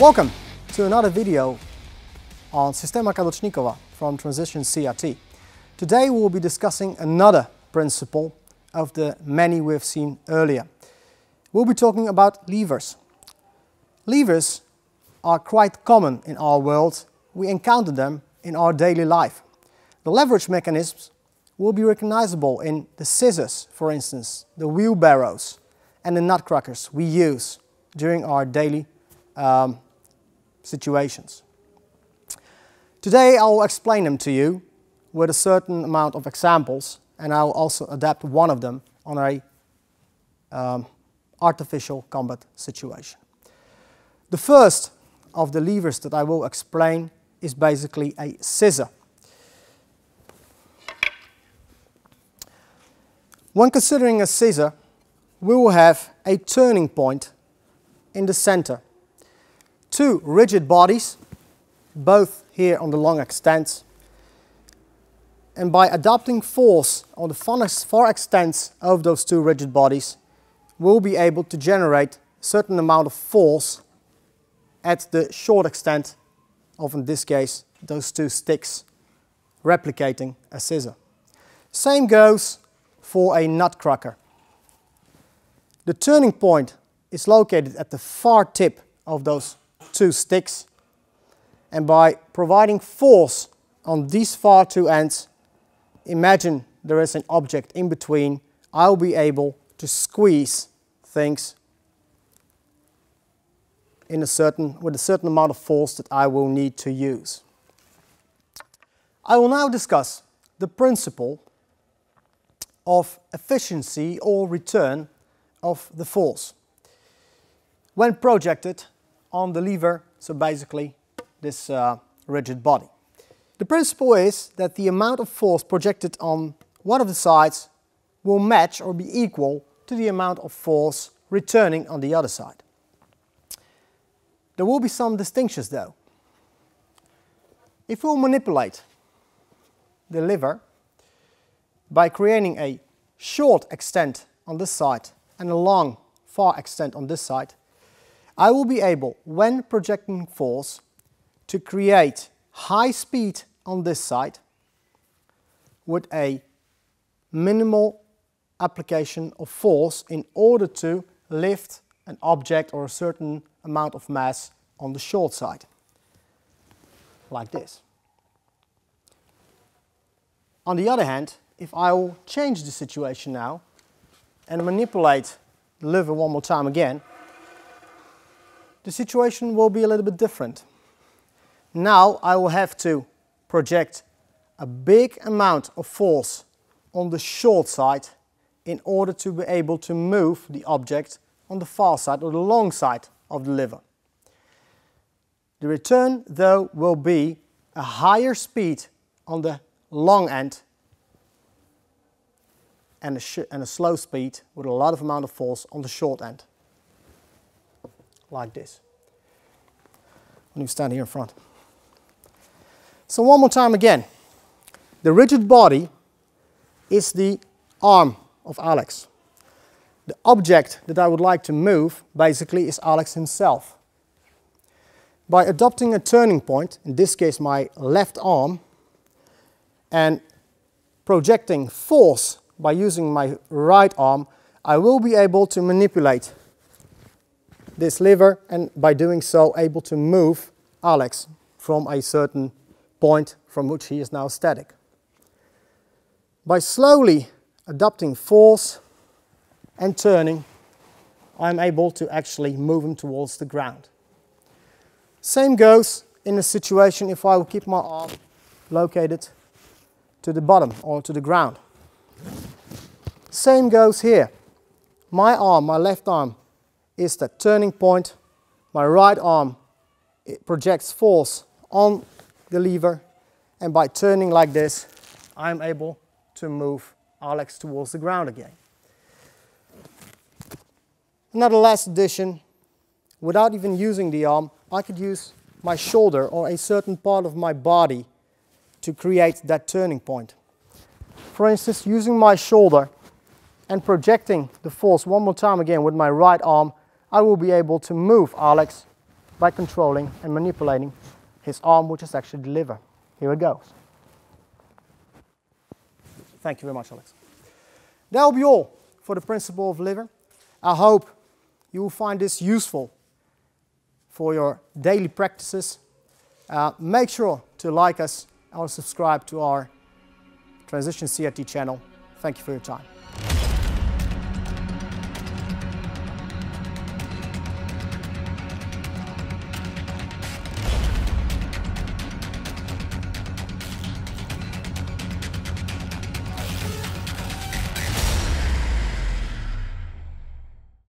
Welcome to another video on Systema Kadochnikova from Transition CRT. Today we will be discussing another principle of the many we've seen earlier. We'll be talking about levers. Levers are quite common in our world. We encounter them in our daily life. The leverage mechanisms will be recognizable in the scissors, for instance, the wheelbarrows and the nutcrackers we use during our daily um, situations. Today I will explain them to you with a certain amount of examples and I will also adapt one of them on a um, artificial combat situation. The first of the levers that I will explain is basically a scissor. When considering a scissor, we will have a turning point in the center. Two rigid bodies, both here on the long extents, and by adopting force on the far extents of those two rigid bodies, we'll be able to generate a certain amount of force at the short extent of, in this case, those two sticks replicating a scissor. Same goes for a nutcracker. The turning point is located at the far tip of those two sticks. And by providing force on these far two ends, imagine there is an object in between, I'll be able to squeeze things in a certain, with a certain amount of force that I will need to use. I will now discuss the principle of efficiency or return of the force. When projected on the lever, so basically this uh, rigid body. The principle is that the amount of force projected on one of the sides will match or be equal to the amount of force returning on the other side. There will be some distinctions though. If we manipulate the lever by creating a short extent on this side and a long far extent on this side, I will be able, when projecting force, to create high speed on this side with a minimal application of force in order to lift an object or a certain amount of mass on the short side, like this. On the other hand, if I will change the situation now and manipulate the lever one more time again, the situation will be a little bit different. Now I will have to project a big amount of force on the short side in order to be able to move the object on the far side or the long side of the lever. The return though will be a higher speed on the long end and a, and a slow speed with a lot of amount of force on the short end like this. When you stand here in front. So one more time again. The rigid body is the arm of Alex. The object that I would like to move basically is Alex himself. By adopting a turning point, in this case my left arm, and projecting force by using my right arm, I will be able to manipulate this lever and by doing so able to move Alex from a certain point from which he is now static. By slowly adopting force and turning, I'm able to actually move him towards the ground. Same goes in a situation if I will keep my arm located to the bottom or to the ground. Same goes here. My arm, my left arm, is the turning point. My right arm it projects force on the lever and by turning like this I'm able to move Alex towards the ground again. Another last addition, without even using the arm, I could use my shoulder or a certain part of my body to create that turning point. For instance, using my shoulder and projecting the force one more time again with my right arm I will be able to move Alex by controlling and manipulating his arm, which is actually the lever. Here it goes. Thank you very much, Alex. That will be all for the principle of lever. I hope you will find this useful for your daily practices. Uh, make sure to like us or subscribe to our Transition CRT channel. Thank you for your time.